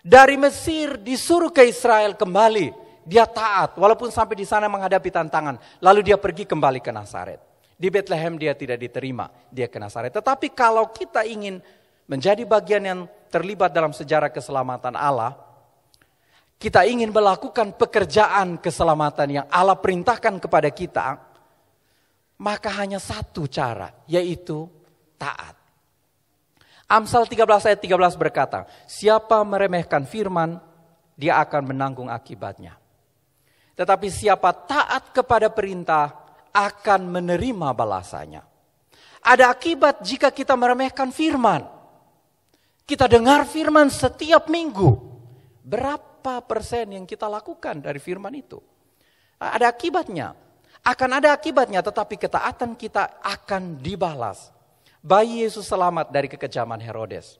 Dari Mesir disuruh ke Israel kembali, dia taat walaupun sampai di sana menghadapi tantangan. Lalu dia pergi kembali ke Nazaret. Di Bethlehem dia tidak diterima, dia ke Nazaret. Tetapi kalau kita ingin menjadi bagian yang terlibat dalam sejarah keselamatan Allah, kita ingin melakukan pekerjaan keselamatan yang Allah perintahkan kepada kita, maka hanya satu cara, yaitu taat. Amsal 13 ayat 13 berkata, siapa meremehkan firman, dia akan menanggung akibatnya. Tetapi siapa taat kepada perintah, akan menerima balasannya. Ada akibat jika kita meremehkan firman. Kita dengar firman setiap minggu. Berapa berapa persen yang kita lakukan dari firman itu. Ada akibatnya. Akan ada akibatnya tetapi ketaatan kita akan dibalas. Bayi Yesus selamat dari kekejaman Herodes.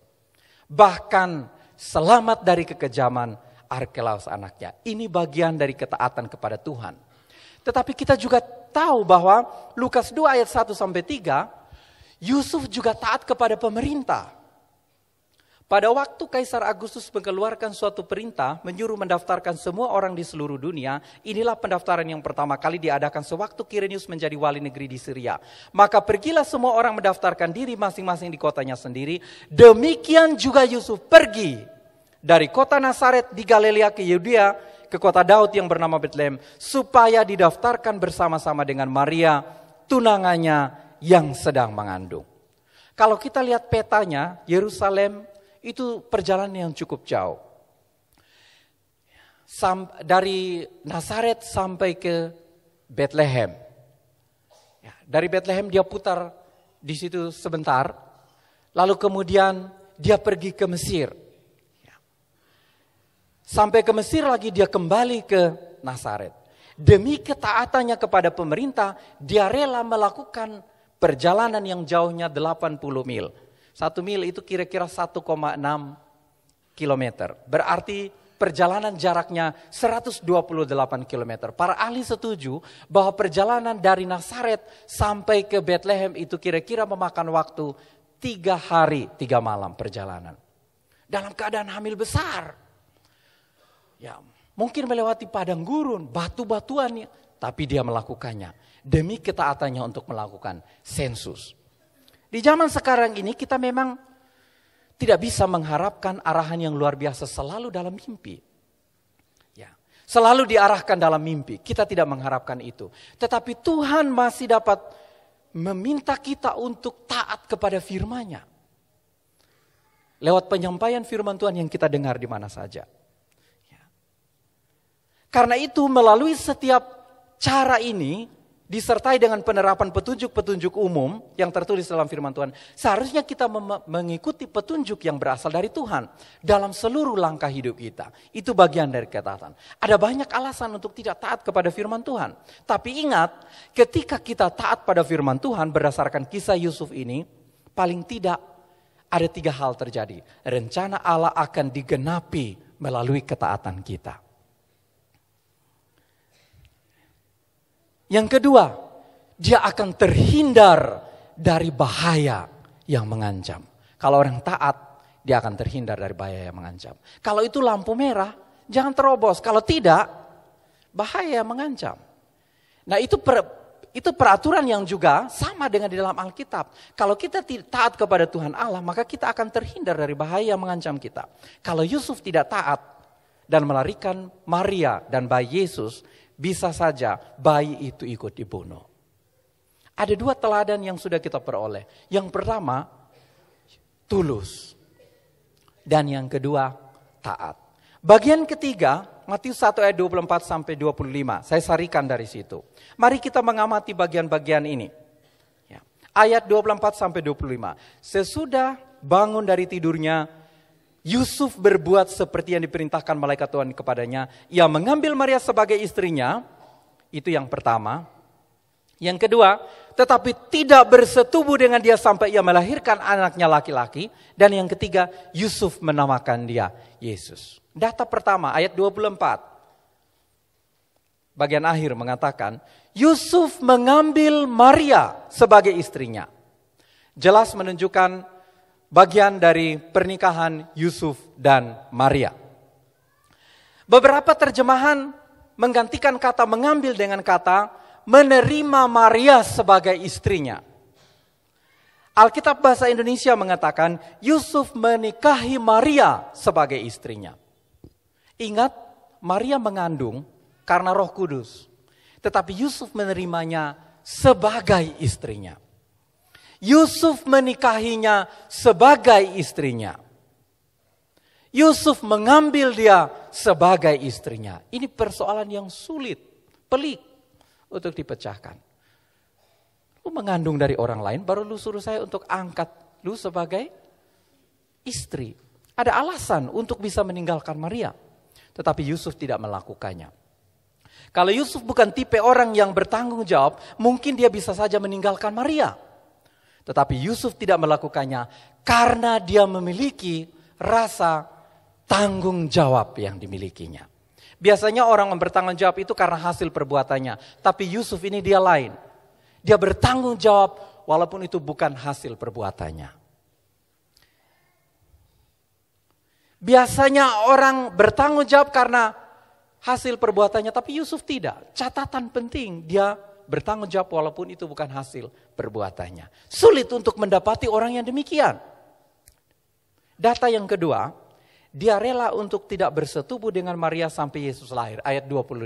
Bahkan selamat dari kekejaman Arkelaus anaknya. Ini bagian dari ketaatan kepada Tuhan. Tetapi kita juga tahu bahwa Lukas 2 ayat 1 sampai 3 Yusuf juga taat kepada pemerintah. Pada waktu Kaisar Agustus mengeluarkan suatu perintah menyuruh mendaftarkan semua orang di seluruh dunia, inilah pendaftaran yang pertama kali diadakan sewaktu Kirenius menjadi wali negeri di Syria. Maka pergilah semua orang mendaftarkan diri masing-masing di kotanya sendiri. Demikian juga Yusuf pergi dari kota Nazaret di Galilea ke Yudea ke kota Daud yang bernama Bethlehem supaya didaftarkan bersama-sama dengan Maria tunangannya yang sedang mengandung. Kalau kita lihat petanya, Yerusalem itu perjalanan yang cukup jauh. Sam, dari Nazaret sampai ke Bethlehem. Ya, dari Bethlehem dia putar di situ sebentar, lalu kemudian dia pergi ke Mesir. Ya. Sampai ke Mesir lagi dia kembali ke Nazaret. Demi ketaatannya kepada pemerintah, dia rela melakukan perjalanan yang jauhnya 80 mil satu mil itu kira-kira 1,6 kilometer. Berarti perjalanan jaraknya 128 kilometer. Para ahli setuju bahwa perjalanan dari Nazaret sampai ke Bethlehem itu kira-kira memakan waktu tiga hari, tiga malam perjalanan. Dalam keadaan hamil besar. Ya, mungkin melewati padang gurun, batu-batuan, tapi dia melakukannya demi ketaatannya untuk melakukan sensus. Di zaman sekarang ini kita memang tidak bisa mengharapkan arahan yang luar biasa selalu dalam mimpi. Ya, selalu diarahkan dalam mimpi. Kita tidak mengharapkan itu. Tetapi Tuhan masih dapat meminta kita untuk taat kepada firman-Nya. Lewat penyampaian firman Tuhan yang kita dengar di mana saja. Ya. Karena itu melalui setiap cara ini disertai dengan penerapan petunjuk-petunjuk umum yang tertulis dalam firman Tuhan, seharusnya kita mengikuti petunjuk yang berasal dari Tuhan dalam seluruh langkah hidup kita. Itu bagian dari ketaatan. Ada banyak alasan untuk tidak taat kepada firman Tuhan. Tapi ingat, ketika kita taat pada firman Tuhan berdasarkan kisah Yusuf ini, paling tidak ada tiga hal terjadi. Rencana Allah akan digenapi melalui ketaatan kita. Yang kedua, dia akan terhindar dari bahaya yang mengancam. Kalau orang taat, dia akan terhindar dari bahaya yang mengancam. Kalau itu lampu merah, jangan terobos. Kalau tidak, bahaya mengancam. Nah itu per, itu peraturan yang juga sama dengan di dalam Alkitab. Kalau kita taat kepada Tuhan Allah, maka kita akan terhindar dari bahaya yang mengancam kita. Kalau Yusuf tidak taat dan melarikan Maria dan bayi Yesus, bisa saja bayi itu ikut dibunuh. Ada dua teladan yang sudah kita peroleh. Yang pertama, tulus. Dan yang kedua, taat. Bagian ketiga, Matius 1 ayat 24 sampai 25. Saya sarikan dari situ. Mari kita mengamati bagian-bagian ini. Ya. Ayat 24 sampai 25. Sesudah bangun dari tidurnya, Yusuf berbuat seperti yang diperintahkan malaikat Tuhan kepadanya. Ia mengambil Maria sebagai istrinya. Itu yang pertama. Yang kedua, tetapi tidak bersetubuh dengan dia sampai ia melahirkan anaknya laki-laki. Dan yang ketiga, Yusuf menamakan dia Yesus. Data pertama ayat 24. Bagian akhir mengatakan, Yusuf mengambil Maria sebagai istrinya. Jelas menunjukkan bagian dari pernikahan Yusuf dan Maria. Beberapa terjemahan menggantikan kata mengambil dengan kata menerima Maria sebagai istrinya. Alkitab bahasa Indonesia mengatakan Yusuf menikahi Maria sebagai istrinya. Ingat, Maria mengandung karena Roh Kudus, tetapi Yusuf menerimanya sebagai istrinya. Yusuf menikahinya sebagai istrinya. Yusuf mengambil dia sebagai istrinya. Ini persoalan yang sulit, pelik untuk dipecahkan. Lu mengandung dari orang lain, baru lu suruh saya untuk angkat lu sebagai istri. Ada alasan untuk bisa meninggalkan Maria. Tetapi Yusuf tidak melakukannya. Kalau Yusuf bukan tipe orang yang bertanggung jawab, mungkin dia bisa saja meninggalkan Maria. Tetapi Yusuf tidak melakukannya karena dia memiliki rasa tanggung jawab yang dimilikinya. Biasanya orang yang bertanggung jawab itu karena hasil perbuatannya. Tapi Yusuf ini dia lain. Dia bertanggung jawab walaupun itu bukan hasil perbuatannya. Biasanya orang bertanggung jawab karena hasil perbuatannya, tapi Yusuf tidak. Catatan penting, dia bertanggung jawab walaupun itu bukan hasil perbuatannya. Sulit untuk mendapati orang yang demikian. Data yang kedua, dia rela untuk tidak bersetubuh dengan Maria sampai Yesus lahir. Ayat 25.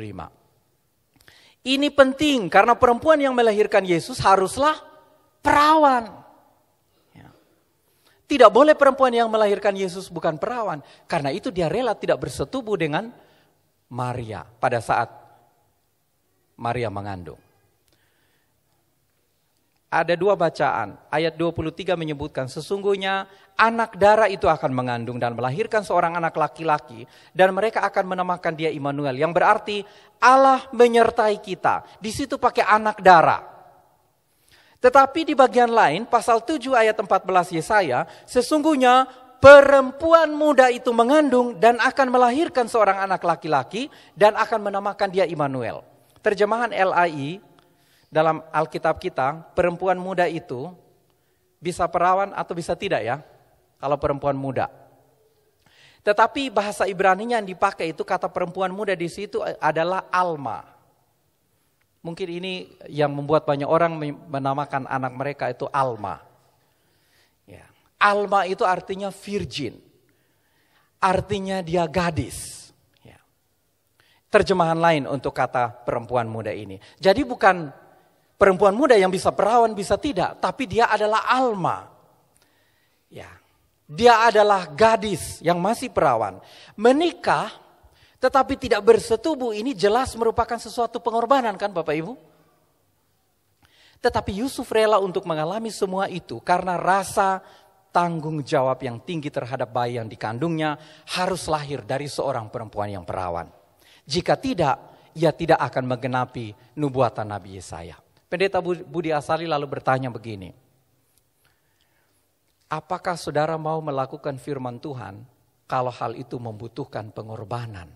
Ini penting karena perempuan yang melahirkan Yesus haruslah perawan. Tidak boleh perempuan yang melahirkan Yesus bukan perawan. Karena itu dia rela tidak bersetubuh dengan Maria pada saat Maria mengandung. Ada dua bacaan. Ayat 23 menyebutkan sesungguhnya anak darah itu akan mengandung dan melahirkan seorang anak laki-laki dan mereka akan menamakan dia Immanuel yang berarti Allah menyertai kita. Di situ pakai anak darah. Tetapi di bagian lain, pasal 7 ayat 14 Yesaya, sesungguhnya perempuan muda itu mengandung dan akan melahirkan seorang anak laki-laki dan akan menamakan dia Immanuel. Terjemahan LAI dalam Alkitab kita, perempuan muda itu bisa perawan atau bisa tidak ya? Kalau perempuan muda. Tetapi bahasa Ibrani yang dipakai itu kata perempuan muda di situ adalah alma. Mungkin ini yang membuat banyak orang menamakan anak mereka itu Alma. Ya. Alma itu artinya virgin. Artinya dia gadis. Ya. Terjemahan lain untuk kata perempuan muda ini. Jadi bukan perempuan muda yang bisa perawan bisa tidak. Tapi dia adalah Alma. Ya. Dia adalah gadis yang masih perawan. Menikah tetapi tidak bersetubuh ini jelas merupakan sesuatu pengorbanan kan Bapak Ibu? Tetapi Yusuf rela untuk mengalami semua itu karena rasa tanggung jawab yang tinggi terhadap bayi yang dikandungnya harus lahir dari seorang perempuan yang perawan. Jika tidak, ia tidak akan menggenapi nubuatan Nabi Yesaya. Pendeta Budi Asali lalu bertanya begini, apakah saudara mau melakukan firman Tuhan kalau hal itu membutuhkan pengorbanan?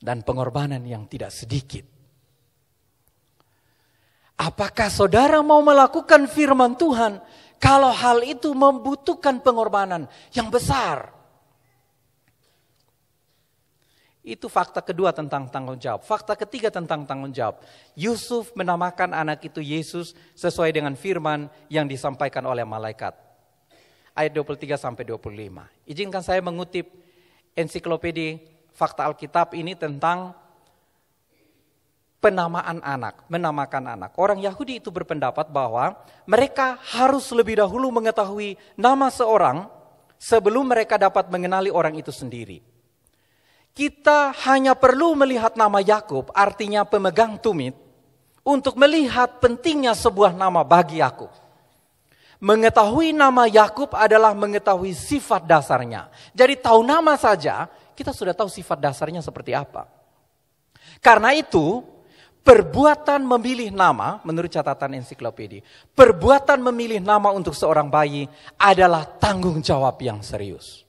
dan pengorbanan yang tidak sedikit. Apakah saudara mau melakukan firman Tuhan kalau hal itu membutuhkan pengorbanan yang besar? Itu fakta kedua tentang tanggung jawab. Fakta ketiga tentang tanggung jawab. Yusuf menamakan anak itu Yesus sesuai dengan firman yang disampaikan oleh malaikat. Ayat 23 sampai 25. Izinkan saya mengutip ensiklopedia fakta Alkitab ini tentang penamaan anak, menamakan anak. Orang Yahudi itu berpendapat bahwa mereka harus lebih dahulu mengetahui nama seorang sebelum mereka dapat mengenali orang itu sendiri. Kita hanya perlu melihat nama Yakub, artinya pemegang tumit, untuk melihat pentingnya sebuah nama bagi Yakub. Mengetahui nama Yakub adalah mengetahui sifat dasarnya. Jadi tahu nama saja, kita sudah tahu sifat dasarnya seperti apa. Karena itu, Perbuatan memilih nama, menurut catatan ensiklopedia, perbuatan memilih nama untuk seorang bayi adalah tanggung jawab yang serius.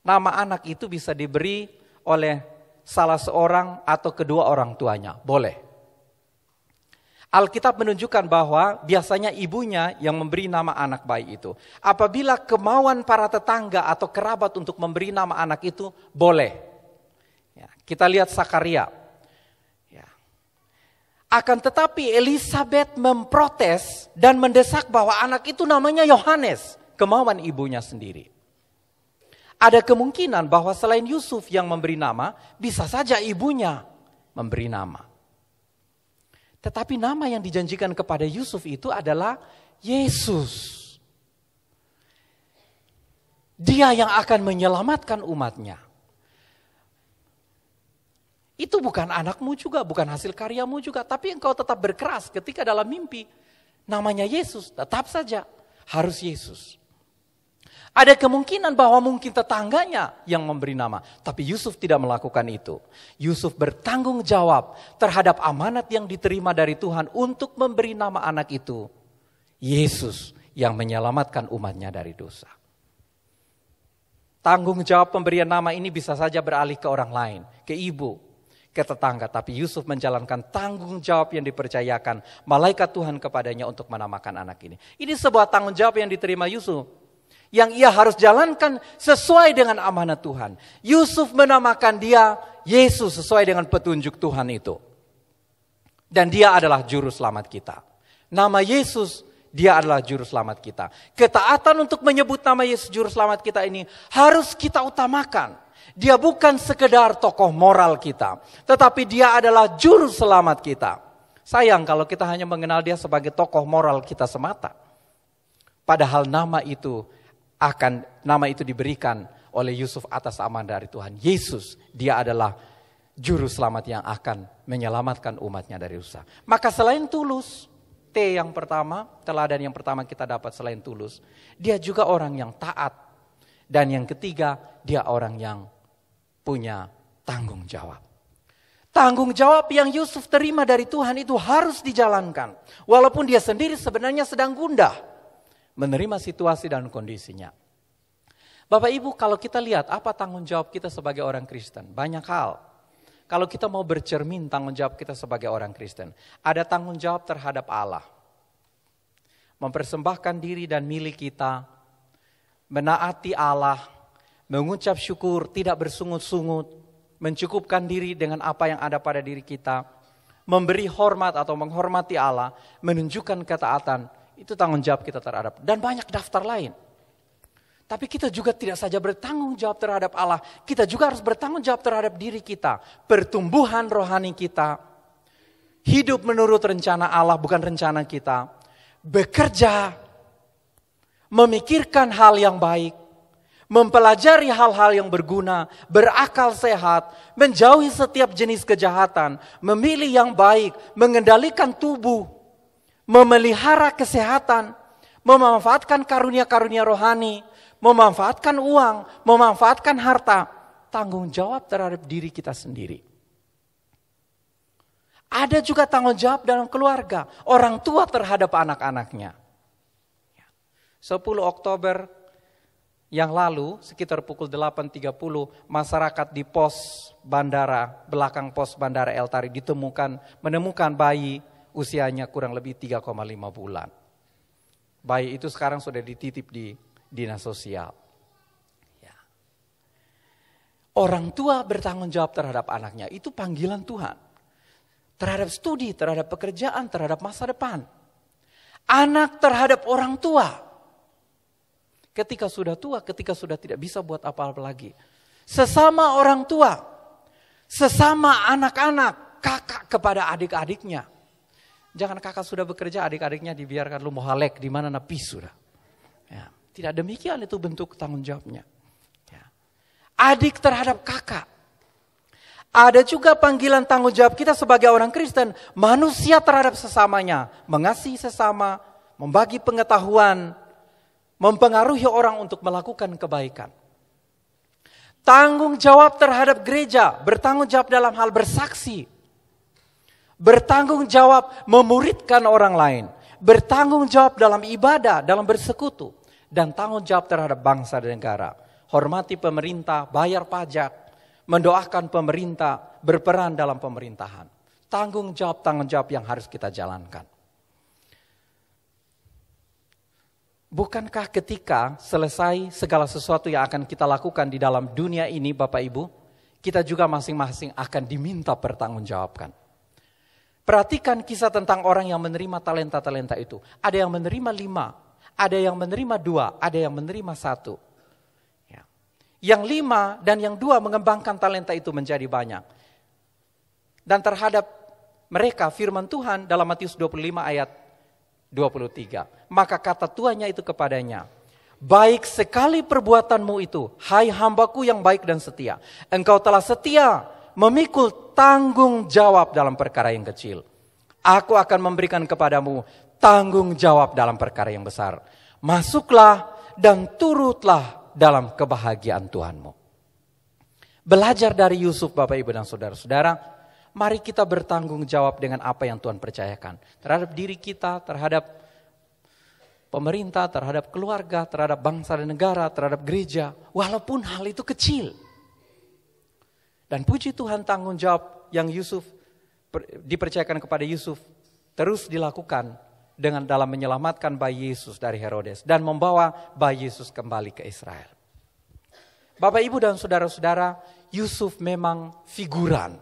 Nama anak itu bisa diberi oleh salah seorang atau kedua orang tuanya, boleh. Alkitab menunjukkan bahwa biasanya ibunya yang memberi nama anak bayi itu. Apabila kemauan para tetangga atau kerabat untuk memberi nama anak itu, boleh. Ya, kita lihat Sakaria, akan tetapi Elizabeth memprotes dan mendesak bahwa anak itu namanya Yohanes, kemauan ibunya sendiri. Ada kemungkinan bahwa selain Yusuf yang memberi nama, bisa saja ibunya memberi nama. Tetapi nama yang dijanjikan kepada Yusuf itu adalah Yesus. Dia yang akan menyelamatkan umatnya. Itu bukan anakmu juga, bukan hasil karyamu juga, tapi engkau tetap berkeras ketika dalam mimpi. Namanya Yesus, tetap saja harus Yesus. Ada kemungkinan bahwa mungkin tetangganya yang memberi nama, tapi Yusuf tidak melakukan itu. Yusuf bertanggung jawab terhadap amanat yang diterima dari Tuhan untuk memberi nama anak itu. Yesus yang menyelamatkan umatnya dari dosa. Tanggung jawab pemberian nama ini bisa saja beralih ke orang lain, ke ibu, ke tetangga, tapi Yusuf menjalankan tanggung jawab yang dipercayakan malaikat Tuhan kepadanya untuk menamakan anak ini. Ini sebuah tanggung jawab yang diterima Yusuf. Yang ia harus jalankan sesuai dengan amanat Tuhan. Yusuf menamakan dia Yesus sesuai dengan petunjuk Tuhan itu. Dan dia adalah juru selamat kita. Nama Yesus dia adalah juru selamat kita. Ketaatan untuk menyebut nama Yesus juru selamat kita ini harus kita utamakan. Dia bukan sekedar tokoh moral kita, tetapi dia adalah juru selamat kita. Sayang kalau kita hanya mengenal dia sebagai tokoh moral kita semata. Padahal nama itu akan nama itu diberikan oleh Yusuf atas aman dari Tuhan. Yesus, dia adalah juru selamat yang akan menyelamatkan umatnya dari dosa. Maka selain tulus, T yang pertama, teladan yang pertama kita dapat selain tulus, dia juga orang yang taat. Dan yang ketiga, dia orang yang punya tanggung jawab. Tanggung jawab yang Yusuf terima dari Tuhan itu harus dijalankan. Walaupun dia sendiri sebenarnya sedang gundah. Menerima situasi dan kondisinya. Bapak Ibu kalau kita lihat apa tanggung jawab kita sebagai orang Kristen. Banyak hal. Kalau kita mau bercermin tanggung jawab kita sebagai orang Kristen. Ada tanggung jawab terhadap Allah. Mempersembahkan diri dan milik kita. Menaati Allah mengucap syukur, tidak bersungut-sungut, mencukupkan diri dengan apa yang ada pada diri kita, memberi hormat atau menghormati Allah, menunjukkan ketaatan, itu tanggung jawab kita terhadap dan banyak daftar lain. Tapi kita juga tidak saja bertanggung jawab terhadap Allah, kita juga harus bertanggung jawab terhadap diri kita, pertumbuhan rohani kita, hidup menurut rencana Allah bukan rencana kita, bekerja, memikirkan hal yang baik, mempelajari hal-hal yang berguna, berakal sehat, menjauhi setiap jenis kejahatan, memilih yang baik, mengendalikan tubuh, memelihara kesehatan, memanfaatkan karunia-karunia rohani, memanfaatkan uang, memanfaatkan harta, tanggung jawab terhadap diri kita sendiri. Ada juga tanggung jawab dalam keluarga, orang tua terhadap anak-anaknya. 10 Oktober yang lalu sekitar pukul 8.30 masyarakat di pos bandara, belakang pos bandara El Tari ditemukan, menemukan bayi usianya kurang lebih 3,5 bulan. Bayi itu sekarang sudah dititip di dinas sosial. Ya. Orang tua bertanggung jawab terhadap anaknya, itu panggilan Tuhan. Terhadap studi, terhadap pekerjaan, terhadap masa depan. Anak terhadap orang tua. Ketika sudah tua, ketika sudah tidak bisa buat apa-apa lagi. Sesama orang tua, sesama anak-anak, kakak kepada adik-adiknya. Jangan kakak sudah bekerja, adik-adiknya dibiarkan lu mohalek di mana napi sudah. Ya, tidak demikian itu bentuk tanggung jawabnya adik terhadap kakak. Ada juga panggilan tanggung jawab kita sebagai orang Kristen, manusia terhadap sesamanya, mengasihi sesama, membagi pengetahuan, mempengaruhi orang untuk melakukan kebaikan. Tanggung jawab terhadap gereja, bertanggung jawab dalam hal bersaksi, bertanggung jawab memuridkan orang lain, bertanggung jawab dalam ibadah, dalam bersekutu, dan tanggung jawab terhadap bangsa dan negara hormati pemerintah, bayar pajak, mendoakan pemerintah, berperan dalam pemerintahan. Tanggung jawab-tanggung jawab yang harus kita jalankan. Bukankah ketika selesai segala sesuatu yang akan kita lakukan di dalam dunia ini Bapak Ibu, kita juga masing-masing akan diminta pertanggungjawabkan. Perhatikan kisah tentang orang yang menerima talenta-talenta itu. Ada yang menerima lima, ada yang menerima dua, ada yang menerima satu. Yang lima dan yang dua mengembangkan talenta itu menjadi banyak. Dan terhadap mereka firman Tuhan dalam Matius 25 ayat 23. Maka kata tuannya itu kepadanya, Baik sekali perbuatanmu itu, hai hambaku yang baik dan setia. Engkau telah setia memikul tanggung jawab dalam perkara yang kecil. Aku akan memberikan kepadamu tanggung jawab dalam perkara yang besar. Masuklah dan turutlah dalam kebahagiaan Tuhanmu. Belajar dari Yusuf Bapak Ibu dan Saudara-saudara, mari kita bertanggung jawab dengan apa yang Tuhan percayakan. Terhadap diri kita, terhadap pemerintah, terhadap keluarga, terhadap bangsa dan negara, terhadap gereja. Walaupun hal itu kecil. Dan puji Tuhan tanggung jawab yang Yusuf dipercayakan kepada Yusuf terus dilakukan dengan dalam menyelamatkan bayi Yesus dari Herodes dan membawa bayi Yesus kembali ke Israel. Bapak, Ibu dan saudara-saudara, Yusuf memang figuran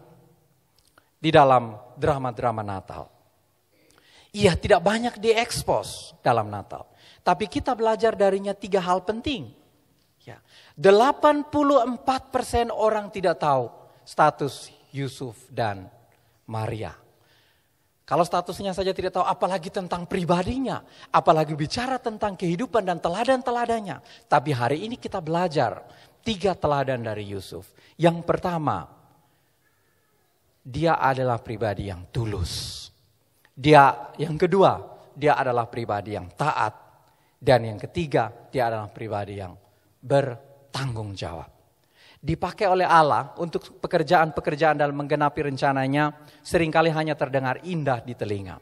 di dalam drama-drama Natal. Ia tidak banyak diekspos dalam Natal. Tapi kita belajar darinya tiga hal penting. Ya. 84% orang tidak tahu status Yusuf dan Maria. Kalau statusnya saja tidak tahu, apalagi tentang pribadinya, apalagi bicara tentang kehidupan dan teladan-teladannya. Tapi hari ini kita belajar tiga teladan dari Yusuf. Yang pertama, dia adalah pribadi yang tulus. Dia yang kedua, dia adalah pribadi yang taat. Dan yang ketiga, dia adalah pribadi yang bertanggung jawab dipakai oleh Allah untuk pekerjaan-pekerjaan dalam menggenapi rencananya sering kali hanya terdengar indah di telinga.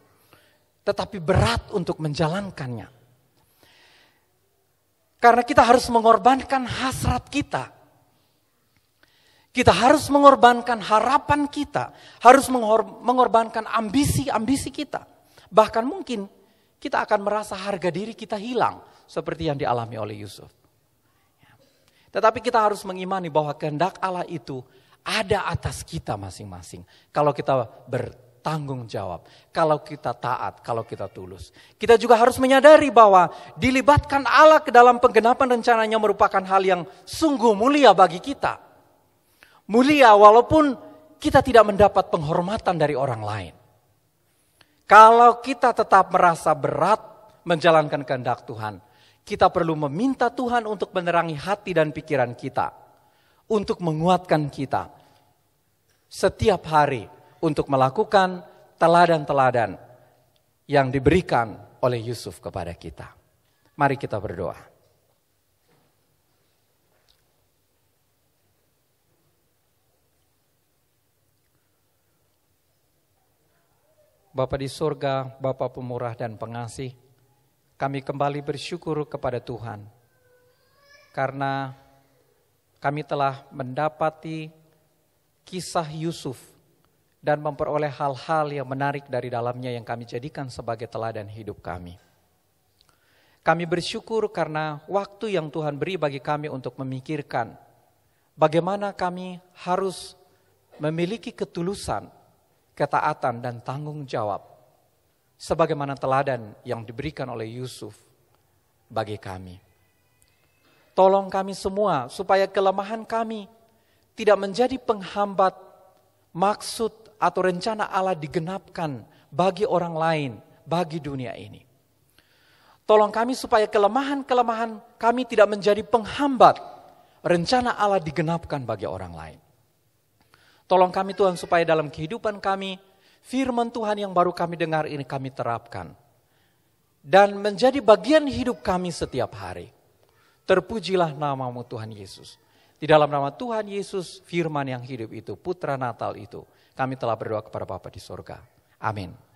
Tetapi berat untuk menjalankannya. Karena kita harus mengorbankan hasrat kita. Kita harus mengorbankan harapan kita. Harus mengorbankan ambisi-ambisi kita. Bahkan mungkin kita akan merasa harga diri kita hilang. Seperti yang dialami oleh Yusuf. Tetapi kita harus mengimani bahwa kehendak Allah itu ada atas kita masing-masing. Kalau kita bertanggung jawab, kalau kita taat, kalau kita tulus. Kita juga harus menyadari bahwa dilibatkan Allah ke dalam penggenapan rencananya merupakan hal yang sungguh mulia bagi kita. Mulia walaupun kita tidak mendapat penghormatan dari orang lain. Kalau kita tetap merasa berat menjalankan kehendak Tuhan, kita perlu meminta Tuhan untuk menerangi hati dan pikiran kita, untuk menguatkan kita setiap hari untuk melakukan teladan-teladan yang diberikan oleh Yusuf kepada kita. Mari kita berdoa. Bapa di surga, Bapa pemurah dan pengasih, kami kembali bersyukur kepada Tuhan karena kami telah mendapati kisah Yusuf dan memperoleh hal-hal yang menarik dari dalamnya yang kami jadikan sebagai teladan hidup kami. Kami bersyukur karena waktu yang Tuhan beri bagi kami untuk memikirkan bagaimana kami harus memiliki ketulusan, ketaatan, dan tanggung jawab, sebagaimana teladan yang diberikan oleh Yusuf bagi kami. Tolong kami semua supaya kelemahan kami tidak menjadi penghambat maksud atau rencana Allah digenapkan bagi orang lain, bagi dunia ini. Tolong kami supaya kelemahan-kelemahan kami tidak menjadi penghambat rencana Allah digenapkan bagi orang lain. Tolong kami Tuhan supaya dalam kehidupan kami, firman Tuhan yang baru kami dengar ini kami terapkan. Dan menjadi bagian hidup kami setiap hari. Terpujilah namamu Tuhan Yesus. Di dalam nama Tuhan Yesus, firman yang hidup itu, putra Natal itu, kami telah berdoa kepada Bapa di sorga. Amin.